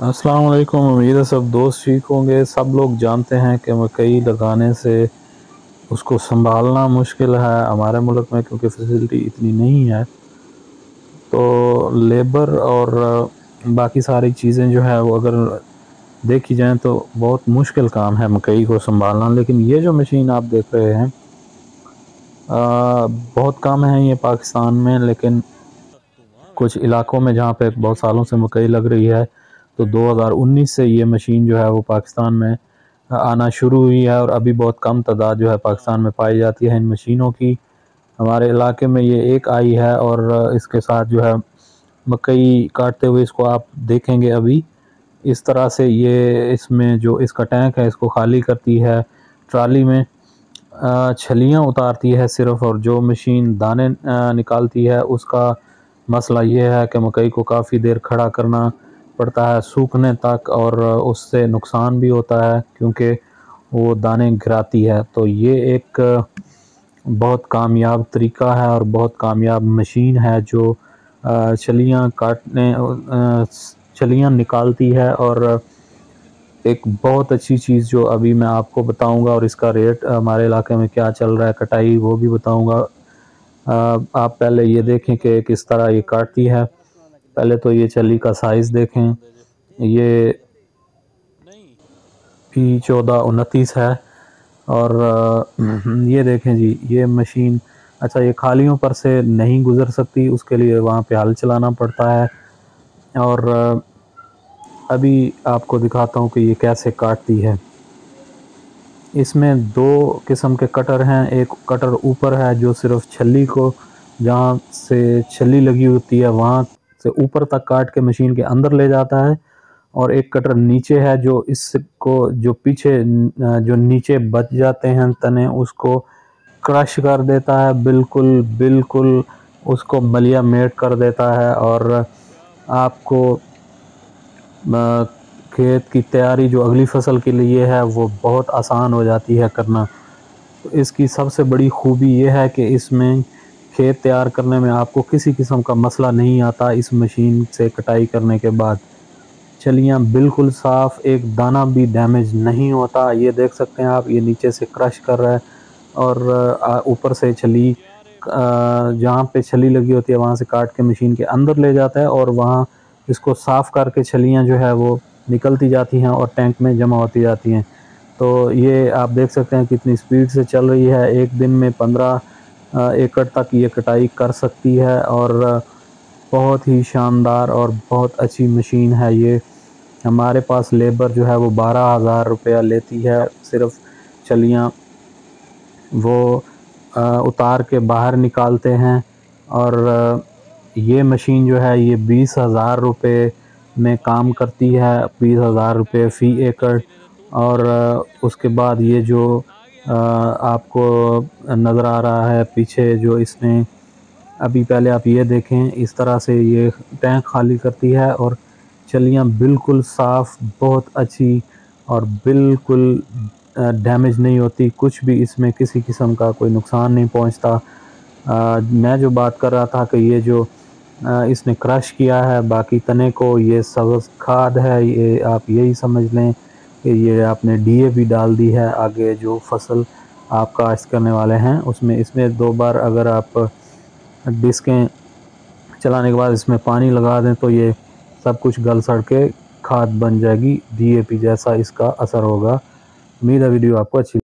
अस्सलाम वालेकुम उम्मीद है सब दोस्त ठीक होंगे। सब लोग जानते हैं कि मकई लगाने से उसको संभालना मुश्किल है हमारे मुल्क में क्योंकि फैसिलिटी इतनी नहीं है। तो लेबर और बाकी सारी चीज़ें जो है वो अगर देखी जाएँ तो बहुत मुश्किल काम है मकई को संभालना। लेकिन ये जो मशीन आप देख रहे हैं आ, बहुत कम है ये पाकिस्तान में लेकिन कुछ इलाकों में जहाँ पे बहुत सालों से मकई लग रही है तो 2019 से ये मशीन जो है वो पाकिस्तान में आना शुरू हुई है और अभी बहुत कम तादाद जो है पाकिस्तान में पाई जाती है इन मशीनों की। हमारे इलाके में ये एक आई है और इसके साथ जो है मकई काटते हुए इसको आप देखेंगे अभी। इस तरह से ये इसमें जो इसका टैंक है, इसको खाली करती है ट्राली में। छलियाँ उतारती है सिर्फ़ और जो मशीन दाने निकालती है, उसका मसला ये है कि मकई को काफ़ी देर खड़ा करना पड़ता है सूखने तक और उससे नुकसान भी होता है क्योंकि वो दाने गिराती है। तो ये एक बहुत कामयाब तरीका है और बहुत कामयाब मशीन है जो चलियाँ काटने चलियाँ निकालती है और एक बहुत अच्छी चीज़ जो अभी मैं आपको बताऊँगा और इसका रेट हमारे इलाके में क्या चल रहा है, कटाई वो भी बताऊँगा। आप पहले ये देखें कि किस तरह ये काटती है। पहले तो ये चली का साइज़ देखें। ये पी चौदह उनतीस है और ये देखें जी, ये मशीन अच्छा ये खालियों पर से नहीं गुज़र सकती, उसके लिए वहाँ पे हल चलाना पड़ता है। और अभी आपको दिखाता हूँ कि ये कैसे काटती है। इसमें दो किस्म के कटर हैं, एक कटर ऊपर है जो सिर्फ़ छली को, जहाँ से छली लगी होती है, वहाँ से ऊपर तक काट के मशीन के अंदर ले जाता है और एक कटर नीचे है जो इसको जो पीछे, जो नीचे बच जाते हैं तने, उसको क्रश कर देता है। बिल्कुल बिल्कुल उसको मलिया मेट कर देता है और आपको खेत की तैयारी जो अगली फ़सल के लिए है, वो बहुत आसान हो जाती है करना। तो इसकी सबसे बड़ी खूबी ये है कि इसमें खेत तैयार करने में आपको किसी किस्म का मसला नहीं आता इस मशीन से कटाई करने के बाद। चलियाँ बिल्कुल साफ़, एक दाना भी डैमेज नहीं होता। ये देख सकते हैं आप, ये नीचे से क्रश कर रहा है और ऊपर से छली जहाँ पे छली लगी होती है, वहाँ से काट के मशीन के अंदर ले जाता है और वहाँ इसको साफ़ करके छलियाँ जो है वो निकलती जाती हैं और टैंक में जमा होती जाती हैं। तो ये आप देख सकते हैं कितनी स्पीड से चल रही है। एक दिन में पंद्रह एकड़ तक ये कटाई कर सकती है और बहुत ही शानदार और बहुत अच्छी मशीन है ये। हमारे पास लेबर जो है वो बारह हज़ार रुपया लेती है, सिर्फ़ चलियाँ वो उतार के बाहर निकालते हैं और ये मशीन जो है ये बीस हज़ार रुपये में काम करती है, बीस हज़ार रुपये फ़ी एकड़ और उसके बाद ये जो आपको नज़र आ रहा है पीछे जो इसने अभी पहले आप ये देखें इस तरह से ये टैंक खाली करती है और चलियाँ बिल्कुल साफ़ बहुत अच्छी और बिल्कुल डैमेज नहीं होती। कुछ भी इसमें किसी किस्म का कोई नुकसान नहीं पहुँचता। मैं जो बात कर रहा था कि ये जो आ, इसने क्रश किया है बाकी तने को ये सब्ज़ खाद है ये आप यही समझ लें। ये आपने डी डीएपी डाल दी है आगे जो फ़सल आप काश्त करने वाले हैं, उसमें इसमें दो बार अगर आप डिस्कें चलाने के बाद इसमें पानी लगा दें तो ये सब कुछ गल सड़ के खाद बन जाएगी, डीएपी जैसा इसका असर होगा। उम्मीद है वीडियो आपको अच्छी